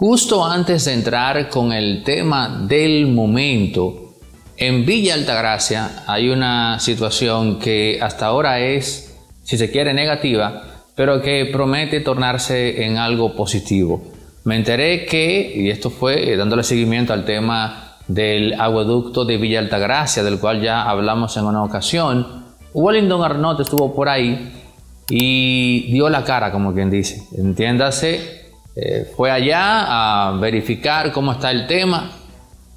Justo antes de entrar con el tema del momento, en Villa Altagracia hay una situación que hasta ahora es, si se quiere, negativa, pero que promete tornarse en algo positivo. Me enteré que, y esto fue dándole seguimiento al tema del aguaducto de Villa Altagracia, del cual ya hablamos en una ocasión, Wellington Arnott estuvo por ahí y dio la cara, como quien dice. Entiéndase, eh, fue allá a verificar cómo está el tema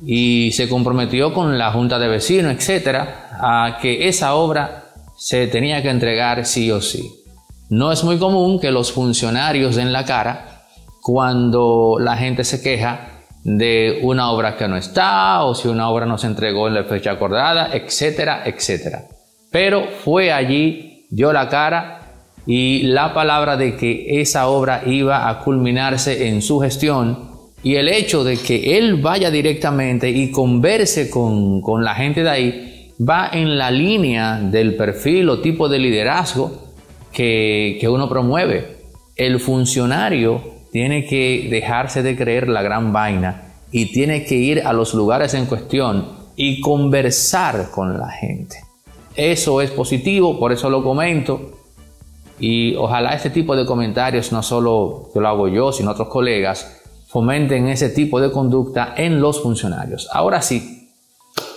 y se comprometió con la Junta de Vecinos, etcétera, a que esa obra se tenía que entregar sí o sí. No es muy común que los funcionarios den la cara cuando la gente se queja de una obra que no está o si una obra no se entregó en la fecha acordada, etcétera, etcétera. Pero fue allí, dio la cara y la palabra de que esa obra iba a culminarse en su gestión y el hecho de que él vaya directamente y converse con, la gente de ahí va en la línea del perfil o tipo de liderazgo que, que uno promueve. El funcionario tiene que dejarse de creer la gran vaina y tiene que ir a los lugares en cuestión y conversar con la gente. Eso es positivo, por eso lo comento. Y ojalá este tipo de comentarios, no solo que lo hago yo, sino otros colegas, fomenten ese tipo de conducta en los funcionarios. Ahora sí,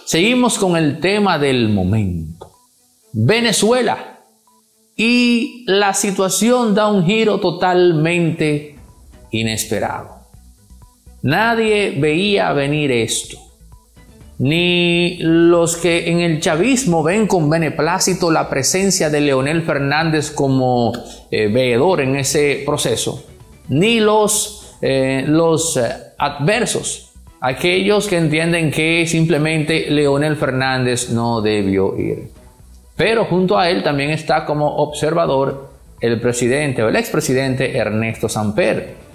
seguimos con el tema del momento. Venezuela. Y la situación da un giro totalmente inesperado. Nadie veía venir esto ni los que en el chavismo ven con beneplácito la presencia de Leonel Fernández como eh, veedor en ese proceso, ni los, eh, los eh, adversos, aquellos que entienden que simplemente Leonel Fernández no debió ir. Pero junto a él también está como observador el presidente o el expresidente Ernesto Samper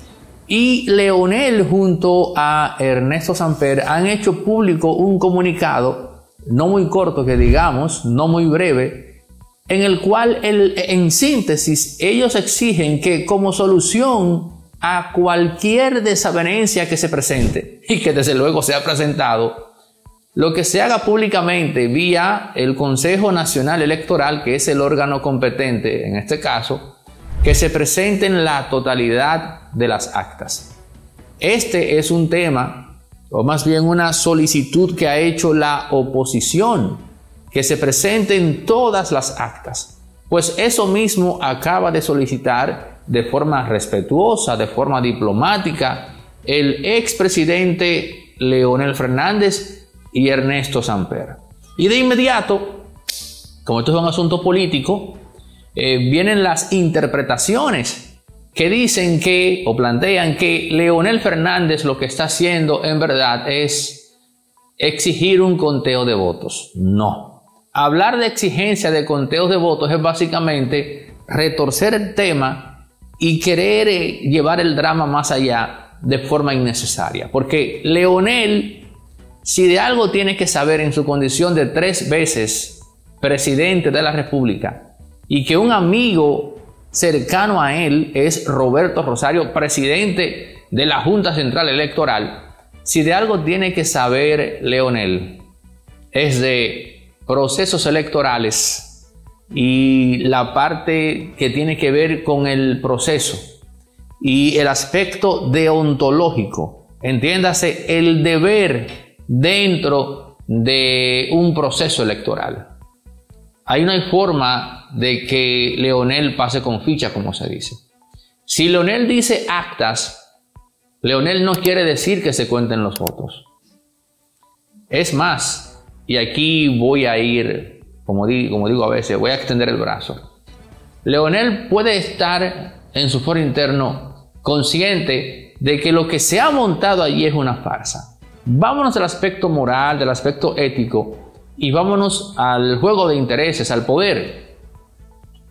y Leonel junto a Ernesto Samper han hecho público un comunicado, no muy corto que digamos, no muy breve, en el cual en síntesis ellos exigen que como solución a cualquier desavenencia que se presente y que desde luego se ha presentado, lo que se haga públicamente vía el Consejo Nacional Electoral, que es el órgano competente en este caso, que se presenten la totalidad de las actas. Este es un tema, o más bien una solicitud que ha hecho la oposición, que se presenten todas las actas. Pues eso mismo acaba de solicitar de forma respetuosa, de forma diplomática, el expresidente Leonel Fernández y Ernesto Samper. Y de inmediato, como esto es un asunto político, eh, vienen las interpretaciones que dicen que o plantean que Leonel Fernández lo que está haciendo en verdad es exigir un conteo de votos. No. Hablar de exigencia de conteos de votos es básicamente retorcer el tema y querer eh, llevar el drama más allá de forma innecesaria. Porque Leonel, si de algo tiene que saber en su condición de tres veces presidente de la República, y que un amigo cercano a él es Roberto Rosario, presidente de la Junta Central Electoral, si de algo tiene que saber Leonel, es de procesos electorales y la parte que tiene que ver con el proceso y el aspecto deontológico, entiéndase el deber dentro de un proceso electoral. Ahí no hay forma de que Leonel pase con ficha, como se dice. Si Leonel dice actas, Leonel no quiere decir que se cuenten los votos. Es más, y aquí voy a ir, como digo, como digo a veces, voy a extender el brazo. Leonel puede estar en su foro interno consciente de que lo que se ha montado allí es una farsa. Vámonos del aspecto moral, del aspecto ético y vámonos al juego de intereses, al poder.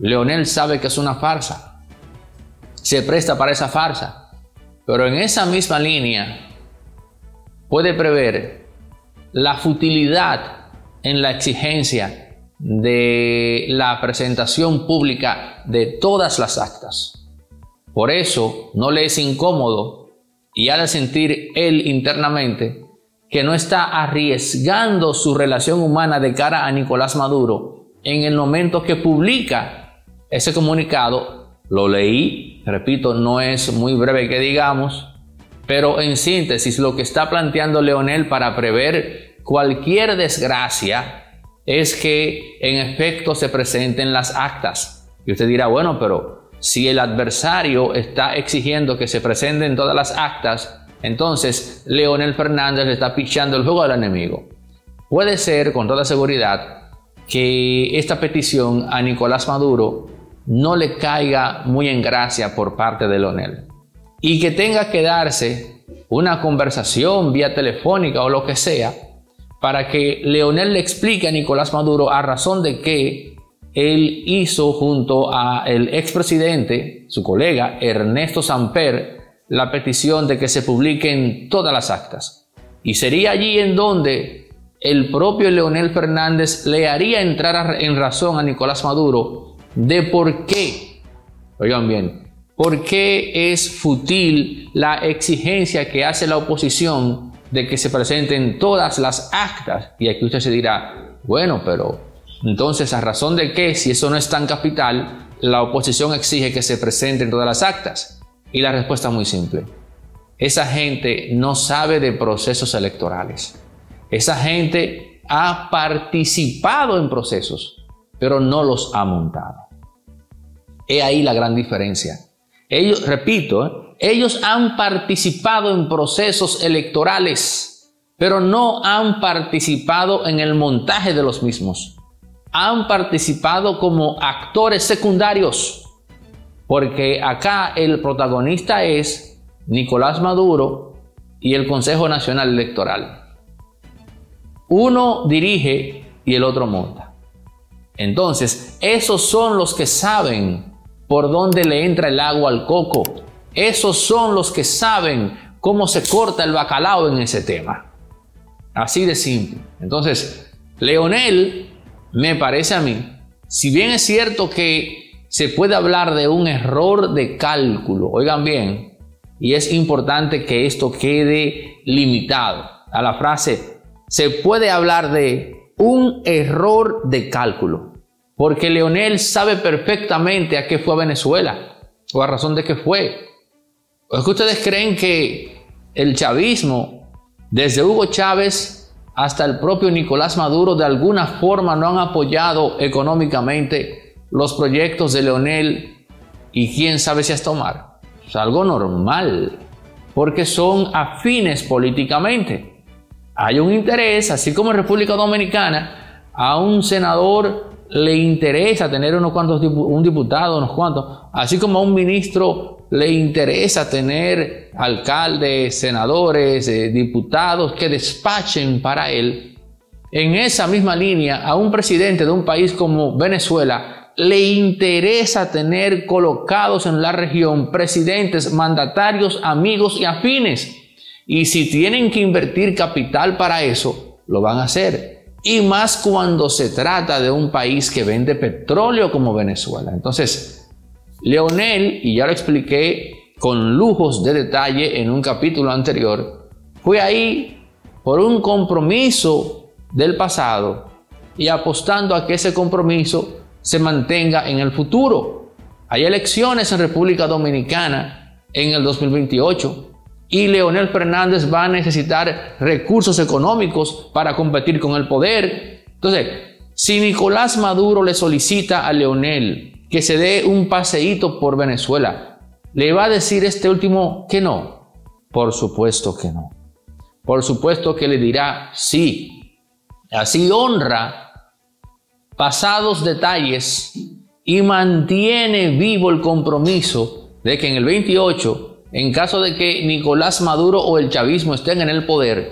Leonel sabe que es una farsa. Se presta para esa farsa. Pero en esa misma línea puede prever la futilidad en la exigencia de la presentación pública de todas las actas. Por eso no le es incómodo y ha de sentir él internamente que no está arriesgando su relación humana de cara a Nicolás Maduro en el momento que publica ese comunicado. Lo leí, repito, no es muy breve que digamos, pero en síntesis lo que está planteando Leonel para prever cualquier desgracia es que en efecto se presenten las actas. Y usted dirá, bueno, pero si el adversario está exigiendo que se presenten todas las actas, entonces, Leonel Fernández le está pichando el juego al enemigo. Puede ser, con toda seguridad, que esta petición a Nicolás Maduro no le caiga muy en gracia por parte de Leonel. Y que tenga que darse una conversación vía telefónica o lo que sea, para que Leonel le explique a Nicolás Maduro a razón de que él hizo junto a el expresidente, su colega Ernesto Samper, la petición de que se publiquen todas las actas. Y sería allí en donde el propio Leonel Fernández le haría entrar en razón a Nicolás Maduro de por qué, oigan bien, por qué es fútil la exigencia que hace la oposición de que se presenten todas las actas. Y aquí usted se dirá, bueno, pero entonces a razón de qué, si eso no es tan capital, la oposición exige que se presenten todas las actas. Y la respuesta es muy simple. Esa gente no sabe de procesos electorales. Esa gente ha participado en procesos, pero no los ha montado. He ahí la gran diferencia. Ellos, repito, ¿eh? ellos han participado en procesos electorales, pero no han participado en el montaje de los mismos. Han participado como actores secundarios porque acá el protagonista es Nicolás Maduro y el Consejo Nacional Electoral. Uno dirige y el otro monta. Entonces, esos son los que saben por dónde le entra el agua al coco. Esos son los que saben cómo se corta el bacalao en ese tema. Así de simple. Entonces, Leonel, me parece a mí, si bien es cierto que se puede hablar de un error de cálculo. Oigan bien, y es importante que esto quede limitado a la frase, se puede hablar de un error de cálculo, porque Leonel sabe perfectamente a qué fue a Venezuela, o a razón de qué fue. ¿O es que ustedes creen que el chavismo, desde Hugo Chávez hasta el propio Nicolás Maduro, de alguna forma no han apoyado económicamente los proyectos de Leonel y quién sabe si es tomar. Es algo normal, porque son afines políticamente. Hay un interés, así como en República Dominicana, a un senador le interesa tener unos cuantos, un diputado, unos cuantos, así como a un ministro le interesa tener alcaldes, senadores, eh, diputados que despachen para él. En esa misma línea, a un presidente de un país como Venezuela le interesa tener colocados en la región presidentes, mandatarios, amigos y afines. Y si tienen que invertir capital para eso, lo van a hacer. Y más cuando se trata de un país que vende petróleo como Venezuela. Entonces, Leonel, y ya lo expliqué con lujos de detalle en un capítulo anterior, fue ahí por un compromiso del pasado y apostando a que ese compromiso se mantenga en el futuro. Hay elecciones en República Dominicana en el 2028 y Leonel Fernández va a necesitar recursos económicos para competir con el poder. Entonces, si Nicolás Maduro le solicita a Leonel que se dé un paseíto por Venezuela, ¿le va a decir este último que no? Por supuesto que no. Por supuesto que le dirá sí. Así honra pasados detalles y mantiene vivo el compromiso de que en el 28, en caso de que Nicolás Maduro o el chavismo estén en el poder,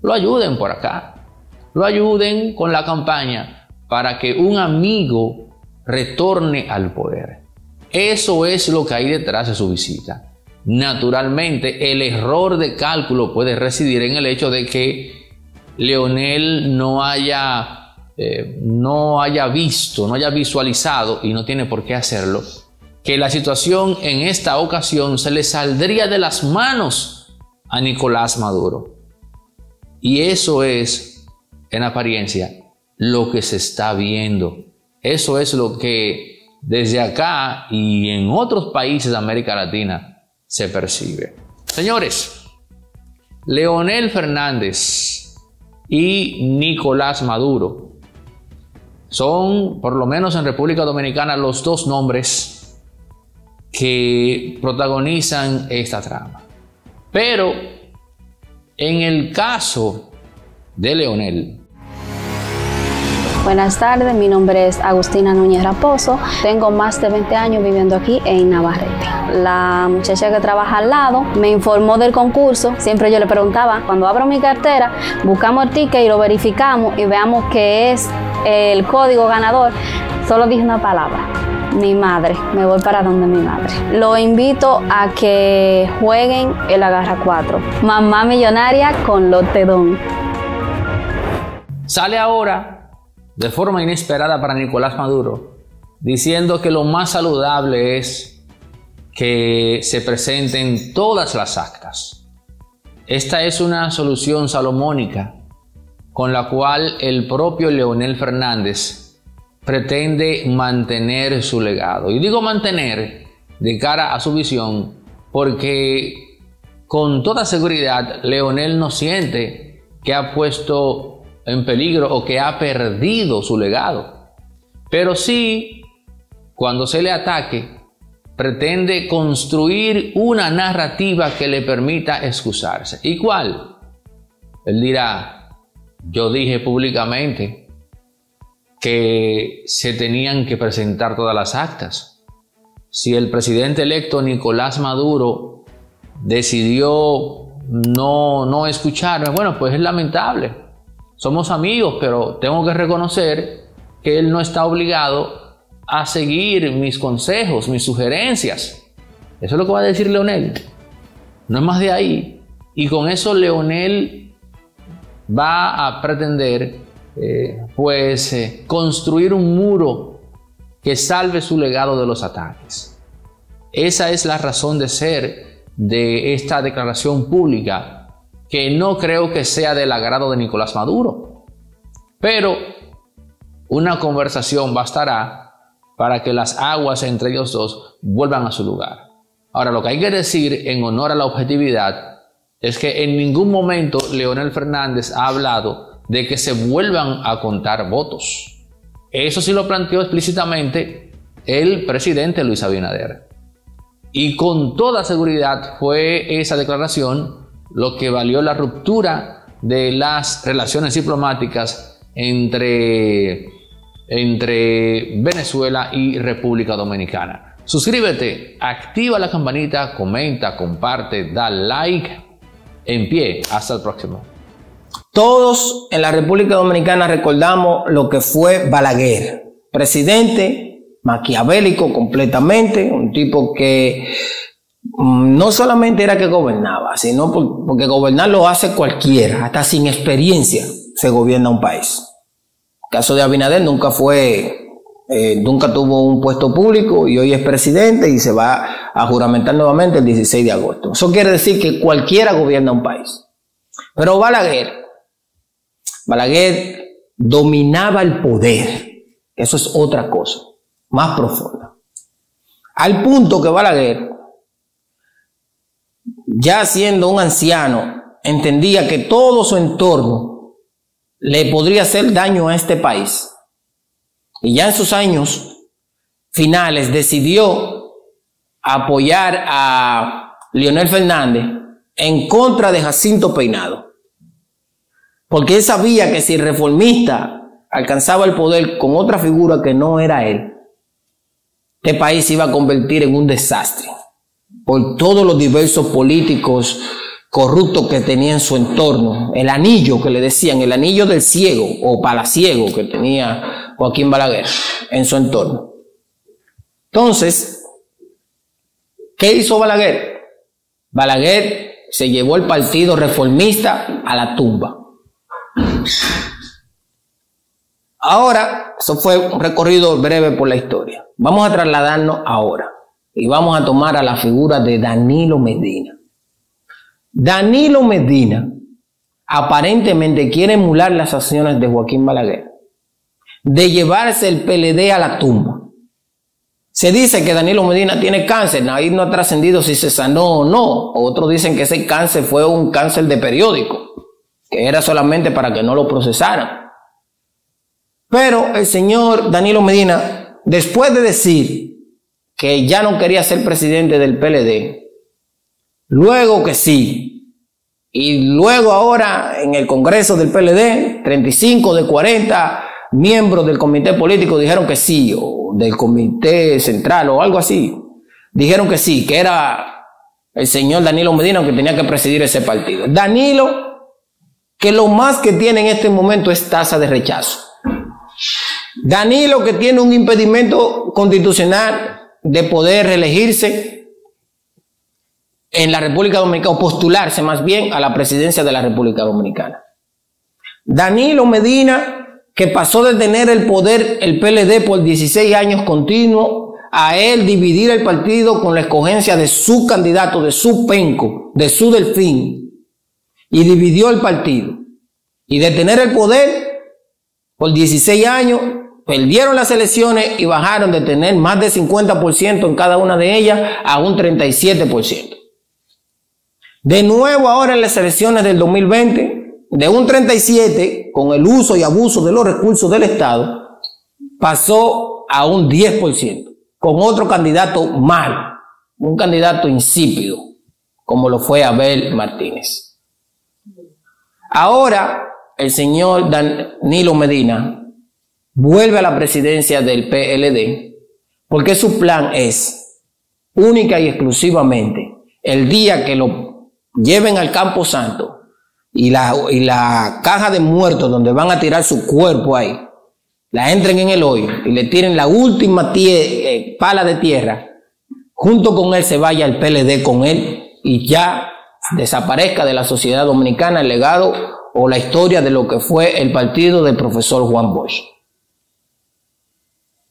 lo ayuden por acá, lo ayuden con la campaña para que un amigo retorne al poder. Eso es lo que hay detrás de su visita. Naturalmente, el error de cálculo puede residir en el hecho de que Leonel no haya eh, no haya visto, no haya visualizado, y no tiene por qué hacerlo, que la situación en esta ocasión se le saldría de las manos a Nicolás Maduro. Y eso es, en apariencia, lo que se está viendo. Eso es lo que desde acá y en otros países de América Latina se percibe. Señores, Leonel Fernández y Nicolás Maduro son, por lo menos en República Dominicana, los dos nombres que protagonizan esta trama. Pero en el caso de Leonel, Buenas tardes, mi nombre es Agustina Núñez Raposo, tengo más de 20 años viviendo aquí en Navarrete. La muchacha que trabaja al lado me informó del concurso, siempre yo le preguntaba, cuando abro mi cartera, buscamos el ticket y lo verificamos y veamos que es el código ganador, solo dije una palabra, mi madre, me voy para donde mi madre. Lo invito a que jueguen el Agarra 4, Mamá Millonaria con Lotedón. Sale ahora de forma inesperada para Nicolás Maduro, diciendo que lo más saludable es que se presenten todas las actas. Esta es una solución salomónica con la cual el propio Leonel Fernández pretende mantener su legado. Y digo mantener de cara a su visión porque con toda seguridad Leonel no siente que ha puesto en peligro o que ha perdido su legado. Pero sí, cuando se le ataque, pretende construir una narrativa que le permita excusarse. ¿Y cuál? Él dirá, yo dije públicamente que se tenían que presentar todas las actas. Si el presidente electo Nicolás Maduro decidió no, no escucharme, bueno, pues es lamentable somos amigos, pero tengo que reconocer que él no está obligado a seguir mis consejos, mis sugerencias. Eso es lo que va a decir Leonel. No es más de ahí. Y con eso Leonel va a pretender, eh, pues, eh, construir un muro que salve su legado de los ataques. Esa es la razón de ser de esta declaración pública que no creo que sea del agrado de Nicolás Maduro. Pero una conversación bastará para que las aguas entre ellos dos vuelvan a su lugar. Ahora, lo que hay que decir en honor a la objetividad es que en ningún momento Leonel Fernández ha hablado de que se vuelvan a contar votos. Eso sí lo planteó explícitamente el presidente Luis Abinader. Y con toda seguridad fue esa declaración lo que valió la ruptura de las relaciones diplomáticas entre, entre Venezuela y República Dominicana. Suscríbete, activa la campanita, comenta, comparte, da like. En pie, hasta el próximo. Todos en la República Dominicana recordamos lo que fue Balaguer, presidente maquiavélico completamente, un tipo que Mm, no solamente era que gobernaba, sino porque gobernar lo hace cualquiera, hasta sin experiencia se gobierna un país. El caso de Abinader nunca fue, eh, nunca tuvo un puesto público y hoy es presidente y se va a juramentar nuevamente el 16 de agosto. Eso quiere decir que cualquiera gobierna un país. Pero Balaguer, Balaguer dominaba el poder. Eso es otra cosa, más profunda. Al punto que Balaguer ya siendo un anciano, entendía que todo su entorno le podría hacer daño a este país. Y ya en sus años finales decidió apoyar a Leonel Fernández en contra de Jacinto Peinado. Porque él sabía que si el reformista alcanzaba el poder con otra figura que no era él, este país se iba a convertir en un desastre por todos los diversos políticos corruptos que tenía en su entorno, el anillo que le decían, el anillo del ciego o palaciego que tenía Joaquín Balaguer en su entorno. Entonces, ¿qué hizo Balaguer? Balaguer se llevó el partido reformista a la tumba. Ahora, eso fue un recorrido breve por la historia. Vamos a trasladarnos ahora y vamos a tomar a la figura de Danilo Medina. Danilo Medina aparentemente quiere emular las acciones de Joaquín Balaguer, de llevarse el PLD a la tumba. Se dice que Danilo Medina tiene cáncer, ahí no ha trascendido si se sanó o no. Otros dicen que ese cáncer fue un cáncer de periódico, que era solamente para que no lo procesaran. Pero el señor Danilo Medina, después de decir que ya no quería ser presidente del PLD, luego que sí, y luego ahora en el Congreso del PLD, 35 de 40 miembros del comité político dijeron que sí, o del comité central o algo así, dijeron que sí, que era el señor Danilo Medina que tenía que presidir ese partido. Danilo, que lo más que tiene en este momento es tasa de rechazo. Danilo, que tiene un impedimento constitucional de poder reelegirse en la República Dominicana, o postularse más bien a la presidencia de la República Dominicana. Danilo Medina, que pasó de tener el poder el PLD por 16 años continuos a él dividir el partido con la escogencia de su candidato, de su penco, de su delfín, y dividió el partido. Y de tener el poder por 16 años, perdieron las elecciones y bajaron de tener más de 50% en cada una de ellas a un 37%. De nuevo ahora en las elecciones del 2020, de un 37 con el uso y abuso de los recursos del Estado, pasó a un 10%, con otro candidato mal, un candidato insípido, como lo fue Abel Martínez. Ahora, el señor Danilo Medina vuelve a la presidencia del PLD porque su plan es única y exclusivamente el día que lo lleven al Campo Santo y la, y la caja de muertos donde van a tirar su cuerpo ahí, la entren en el hoyo y le tiren la última eh, pala de tierra, junto con él se vaya el PLD con él y ya desaparezca de la sociedad dominicana el legado o la historia de lo que fue el partido del profesor Juan Bosch.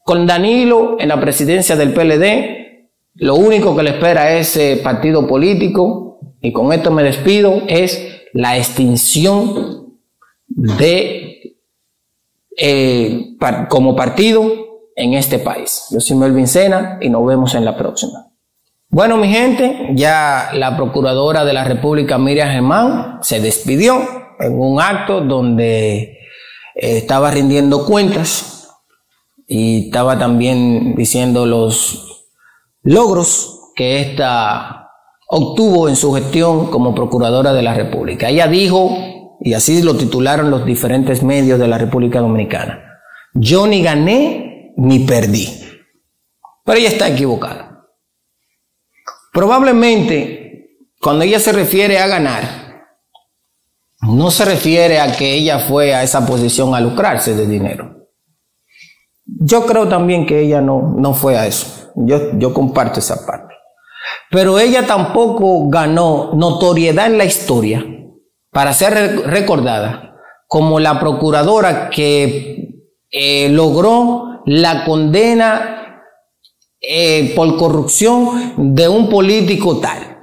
Con Danilo en la presidencia del PLD, lo único que le espera a ese partido político, y con esto me despido, es la extinción de eh, como partido en este país. Yo soy Melvin Sena y nos vemos en la próxima. Bueno, mi gente, ya la procuradora de la República, Miriam Germán, se despidió en un acto donde eh, estaba rindiendo cuentas y estaba también diciendo los logros que esta obtuvo en su gestión como procuradora de la República. Ella dijo, y así lo titularon los diferentes medios de la República Dominicana, yo ni gané ni perdí. Pero ella está equivocada. Probablemente, cuando ella se refiere a ganar, no se refiere a que ella fue a esa posición a lucrarse de dinero. Yo creo también que ella no, no fue a eso. Yo, yo comparto esa parte. Pero ella tampoco ganó notoriedad en la historia para ser recordada como la procuradora que eh, logró la condena eh, por corrupción de un político tal.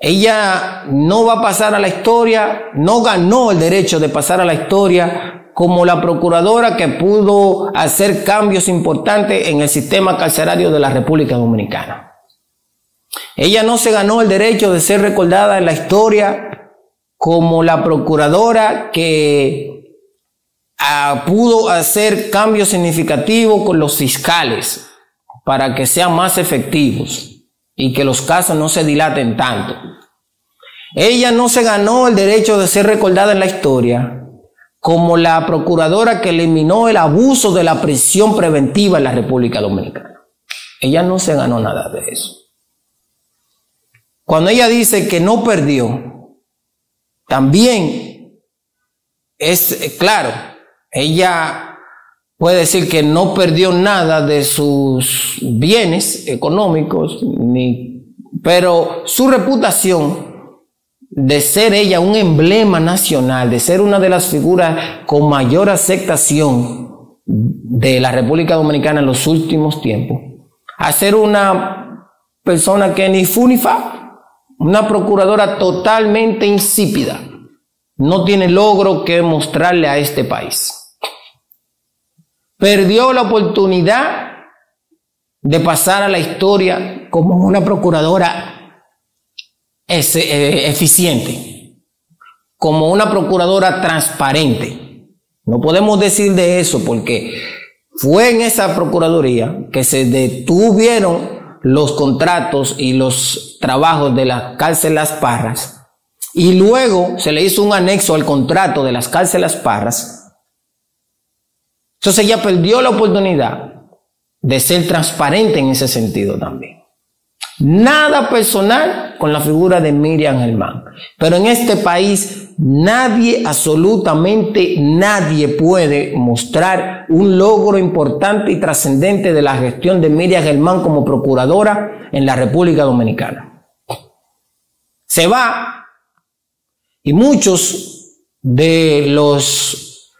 Ella no va a pasar a la historia, no ganó el derecho de pasar a la historia como la procuradora que pudo hacer cambios importantes en el sistema carcerario de la República Dominicana. Ella no se ganó el derecho de ser recordada en la historia como la procuradora que ah, pudo hacer cambios significativos con los fiscales para que sean más efectivos y que los casos no se dilaten tanto. Ella no se ganó el derecho de ser recordada en la historia como la procuradora que eliminó el abuso de la prisión preventiva en la República Dominicana. Ella no se ganó nada de eso. Cuando ella dice que no perdió, también es eh, claro, ella puede decir que no perdió nada de sus bienes económicos, ni, pero su reputación de ser ella un emblema nacional, de ser una de las figuras con mayor aceptación de la República Dominicana en los últimos tiempos, a ser una persona que ni fu ni fa, una procuradora totalmente insípida, no tiene logro que mostrarle a este país. Perdió la oportunidad de pasar a la historia como una procuradora eh, eficiente, como una procuradora transparente. No podemos decir de eso porque fue en esa procuraduría que se detuvieron los contratos y los trabajos de la cárcel Las Parras y luego se le hizo un anexo al contrato de las cárceles Parras. Entonces ella perdió la oportunidad de ser transparente en ese sentido también. Nada personal con la figura de Miriam Germán. Pero en este país nadie, absolutamente nadie puede mostrar un logro importante y trascendente de la gestión de Miriam Germán como procuradora en la República Dominicana. Se va y muchos de los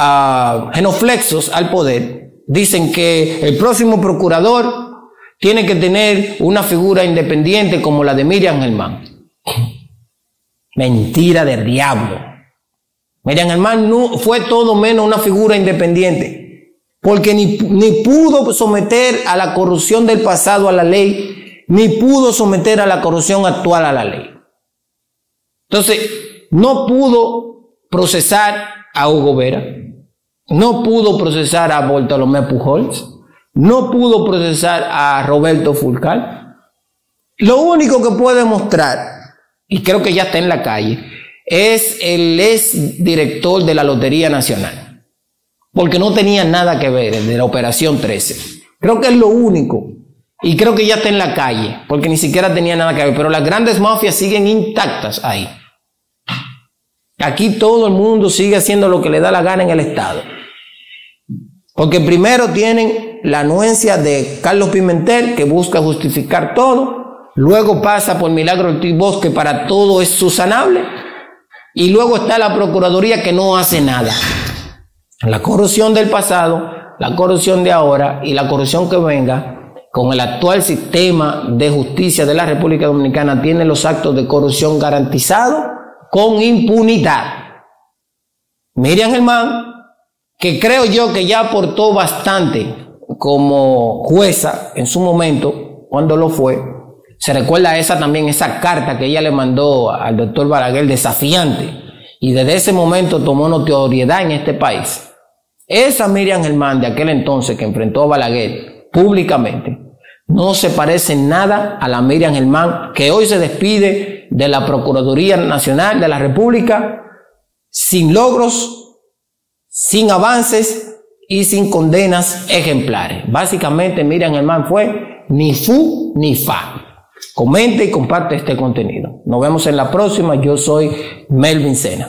uh, genoflexos al poder dicen que el próximo procurador tiene que tener una figura independiente como la de Miriam Germán. Mentira del diablo. Miriam Germán no, fue todo menos una figura independiente, porque ni, ni pudo someter a la corrupción del pasado a la ley, ni pudo someter a la corrupción actual a la ley. Entonces, no pudo procesar a Hugo Vera, no pudo procesar a Bartolomé Pujols, no pudo procesar a Roberto Fulcal. Lo único que puede mostrar, y creo que ya está en la calle, es el ex director de la Lotería Nacional, porque no tenía nada que ver de la Operación 13. Creo que es lo único. Y creo que ya está en la calle, porque ni siquiera tenía nada que ver. Pero las grandes mafias siguen intactas ahí. Aquí todo el mundo sigue haciendo lo que le da la gana en el Estado. Porque primero tienen la anuencia de Carlos Pimentel, que busca justificar todo. Luego pasa por Milagro Ortiz Bosque, para todo es susanable. Y luego está la Procuraduría que no hace nada. La corrupción del pasado, la corrupción de ahora y la corrupción que venga, con el actual sistema de justicia de la República Dominicana, tiene los actos de corrupción garantizados con impunidad. Miriam Germán que creo yo que ya aportó bastante como jueza en su momento, cuando lo fue. Se recuerda esa también, esa carta que ella le mandó al doctor Balaguer desafiante. Y desde ese momento tomó notoriedad en este país. Esa Miriam Germán de aquel entonces que enfrentó a Balaguer públicamente, no se parece nada a la Miriam Germán que hoy se despide de la Procuraduría Nacional de la República sin logros sin avances y sin condenas ejemplares. Básicamente, Miriam Hermán fue ni fu ni fa. Comente y comparte este contenido. Nos vemos en la próxima. Yo soy Melvin Sena.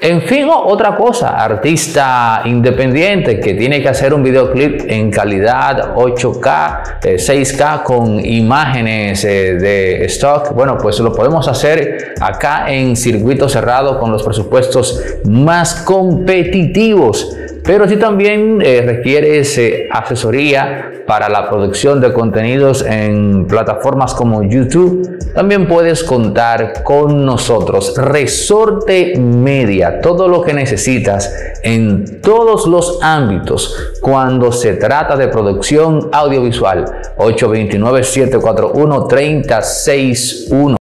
en fin, otra cosa, artista independiente que tiene que hacer un videoclip en calidad 8K, 6K eh, con imágenes eh, de stock, bueno, pues lo podemos hacer acá en circuito cerrado con los presupuestos más competitivos. Pero si también eh, requieres asesoría para la producción de contenidos en plataformas como YouTube, también puedes contar con nosotros. Resorte Media, todo lo que necesitas en todos los ámbitos cuando se trata de producción audiovisual. 829-741-3061.